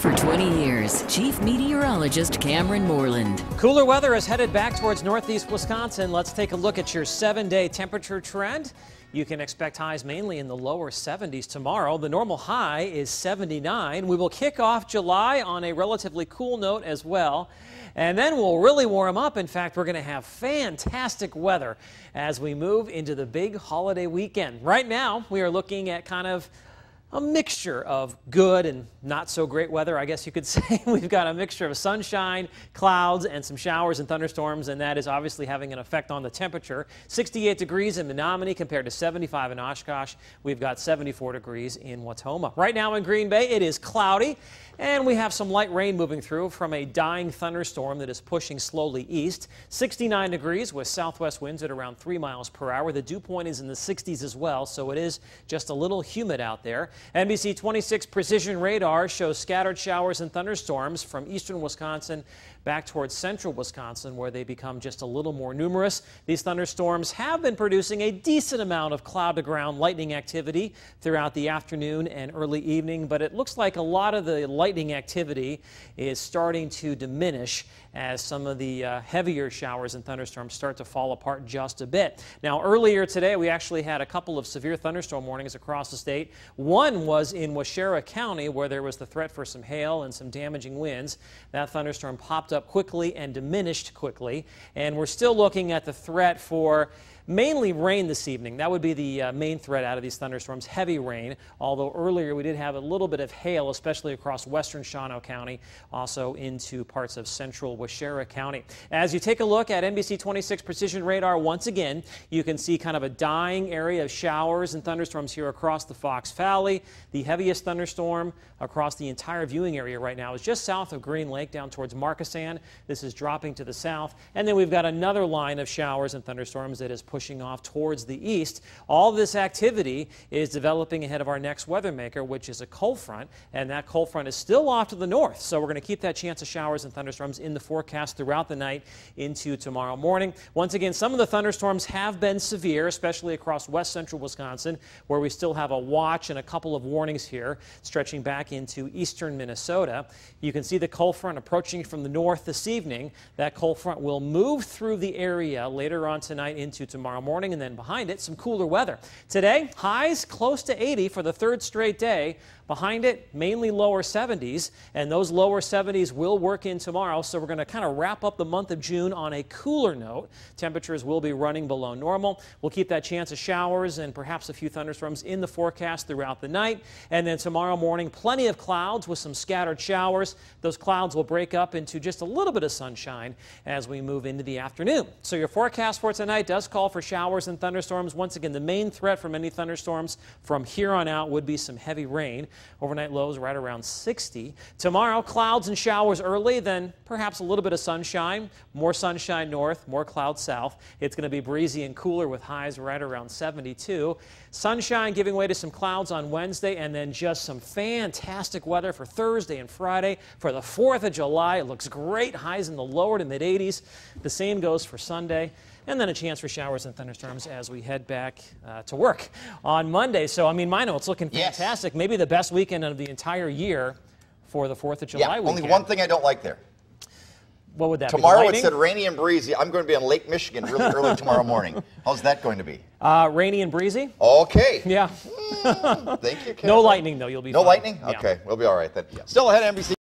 For 20 years, Chief Meteorologist Cameron Moreland. Cooler weather is headed back towards northeast Wisconsin. Let's take a look at your seven day temperature trend. You can expect highs mainly in the lower 70s tomorrow. The normal high is 79. We will kick off July on a relatively cool note as well. And then we'll really warm up. In fact, we're going to have fantastic weather as we move into the big holiday weekend. Right now, we are looking at kind of a mixture of good and not so great weather, I guess you could say. We've got a mixture of sunshine, clouds, and some showers and thunderstorms, and that is obviously having an effect on the temperature. 68 degrees in Menominee compared to 75 in Oshkosh. We've got 74 degrees in Wautoma. Right now in Green Bay, it is cloudy, and we have some light rain moving through from a dying thunderstorm that is pushing slowly east. 69 degrees with southwest winds at around 3 miles per hour. The dew point is in the 60s as well, so it is just a little humid out there. NBC 26 precision radar shows scattered showers and thunderstorms from eastern Wisconsin back towards central Wisconsin where they become just a little more numerous. These thunderstorms have been producing a decent amount of cloud to ground lightning activity throughout the afternoon and early evening, but it looks like a lot of the lightning activity is starting to diminish as some of the uh, heavier showers and thunderstorms start to fall apart just a bit. Now earlier today we actually had a couple of severe thunderstorm warnings across the state. One was in Waushara County where there was the threat for some hail and some damaging winds. That thunderstorm popped up quickly and diminished quickly. And we're still looking at the threat for Mainly rain this evening. That would be the uh, main threat out of these thunderstorms, heavy rain. Although earlier we did have a little bit of hail, especially across western Shawano County, also into parts of central Waushara County. As you take a look at NBC 26 precision radar, once again, you can see kind of a dying area of showers and thunderstorms here across the Fox Valley. The heaviest thunderstorm across the entire viewing area right now is just south of Green Lake down towards Markesan. This is dropping to the south. And then we've got another line of showers and thunderstorms that is pushing pushing off towards the east. All this activity is developing ahead of our next weather maker, which is a cold front, and that cold front is still off to the north. So we're going to keep that chance of showers and thunderstorms in the forecast throughout the night into tomorrow morning. Once again, some of the thunderstorms have been severe, especially across west central Wisconsin, where we still have a watch and a couple of warnings here stretching back into eastern Minnesota. You can see the cold front approaching from the north this evening. That cold front will move through the area later on tonight into tomorrow tomorrow morning, and then behind it, some cooler weather. Today, highs close to 80 for the third straight day. Behind it, mainly lower 70s, and those lower 70s will work in tomorrow. So we're going to kind of wrap up the month of June on a cooler note. Temperatures will be running below normal. We'll keep that chance of showers and perhaps a few thunderstorms in the forecast throughout the night. And then tomorrow morning, plenty of clouds with some scattered showers. Those clouds will break up into just a little bit of sunshine as we move into the afternoon. So your forecast for tonight does call for showers and thunderstorms. Once again, the main threat from any thunderstorms from here on out would be some heavy rain. Overnight lows right around 60. Tomorrow, clouds and showers early, then perhaps a little bit of sunshine. More sunshine north, more clouds south. It's going to be breezy and cooler with highs right around 72. Sunshine giving way to some clouds on Wednesday, and then just some fantastic weather for Thursday and Friday. For the 4th of July, it looks great. Highs in the lower to mid 80s. The same goes for Sunday and then a chance for showers and thunderstorms as we head back uh, to work on Monday. So, I mean, Mino, it's looking fantastic. Yes. Maybe the best weekend of the entire year for the 4th of July yeah, weekend. Only one thing I don't like there. What would that tomorrow be? Tomorrow it said rainy and breezy. I'm going to be on Lake Michigan really early tomorrow morning. How's that going to be? Uh, rainy and breezy. Okay. Yeah. Mm, thank you. Kevin. No lightning though. You'll be no fine. lightning. Yeah. Okay, we'll be all right then. Yeah. Still ahead, NBC.